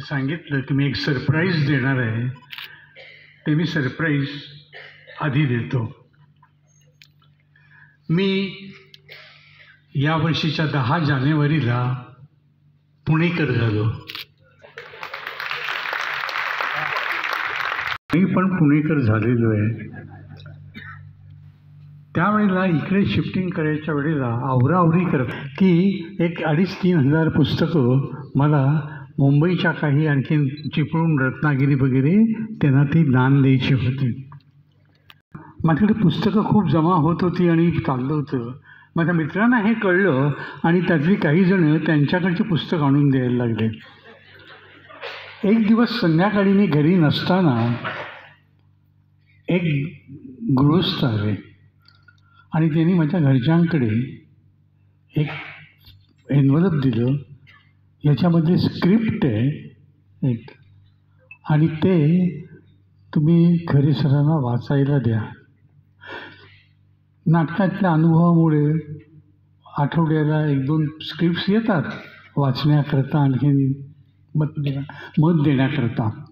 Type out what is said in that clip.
सांगितलं की मी एक सरप्राईज देणार आहे ते मी सरप्राईज आधी देतो. मी या वर्षीच्या दहा जानेवारीला पुणेकर झालो. मी पण पुणेकर झालेलो आहे. त्यावेळेला इकडे शिफ्टिंग करायच्या वेळेला आवराआवरी करत की एक अडीच तीन हजार पुस्तकं मला मुंबईच्या काही आणखीन चिपळूण रत्नागिरी वगैरे त्यांना ती दान द्यायची होती. माझ्याकडे पुस्तकं खूप जमा होत होती आणि चाललं होतं. माझ्या मित्रांना हे कळलं आणि त्यातली काही जण त्यांच्याकडची पुस्तकं आणून द्यायला लागले. एक दिवस संध्याकाळी मी घरी नसताना एक गृहस्थ आहे आणि त्यांनी माझ्या घरच्यांकडे एक एनवलप दिलं. याच्यामध्ये स्क्रिप्ट आहे एक. आणि ते तुम्ही खरे सरांना वाचायला द्या. नाटकातल्या अनुभवामुळे आठवड्याला एक दोन स्क्रिप्ट्स येतात वाचण्याकरता आणखीन मत देण्या मत देण्याकरता.